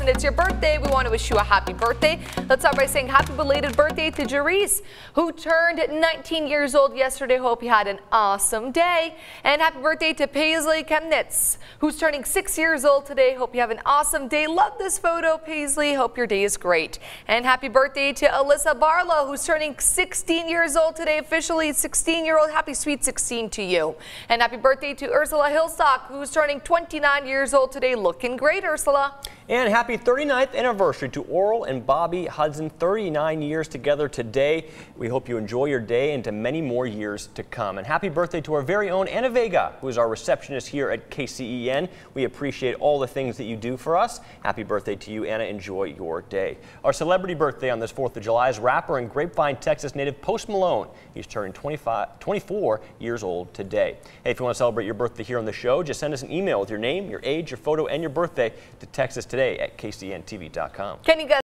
and it's your birthday, we want to wish you a happy birthday. Let's start by saying happy belated birthday to Jerice, who turned 19 years old yesterday. Hope you had an awesome day. And happy birthday to Paisley Chemnitz, who's turning six years old today. Hope you have an awesome day. Love this photo, Paisley. Hope your day is great. And happy birthday to Alyssa Barlow, who's turning 16 years old today, officially 16 year old. Happy sweet 16 to you. And happy birthday to Ursula Hillstock, who's turning 29 years old today. Looking great, Ursula. And happy 39th anniversary to Oral and Bobby Hudson, 39 years together today. We hope you enjoy your day and to many more years to come. And happy birthday to our very own Anna Vega, who is our receptionist here at KCEN. We appreciate all the things that you do for us. Happy birthday to you, Anna. Enjoy your day. Our celebrity birthday on this 4th of July is rapper and Grapevine, Texas native Post Malone. He's turning 25, 24 years old today. Hey, if you want to celebrate your birthday here on the show, just send us an email with your name, your age, your photo, and your birthday to Texas today at kcentv.com. Can you guys